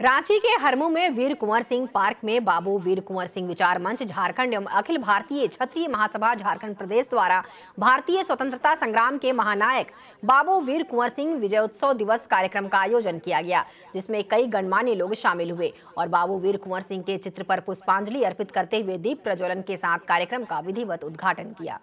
रांची के हरमू में वीर कुंवर सिंह पार्क में बाबू वीर कुंवर सिंह विचार मंच, झारखंड एवं अखिल भारतीय क्षत्रिय महासभा, झारखंड प्रदेश द्वारा भारतीय स्वतंत्रता संग्राम के महानायक बाबू वीर कुंवर सिंह विजयोत्सव दिवस कार्यक्रम का आयोजन किया गया, जिसमें कई गणमान्य लोग शामिल हुए और बाबू वीर कुंवर सिंह के चित्र पर पुष्पांजलि अर्पित करते हुए दीप प्रज्वलन के साथ कार्यक्रम का विधिवत उद्घाटन किया।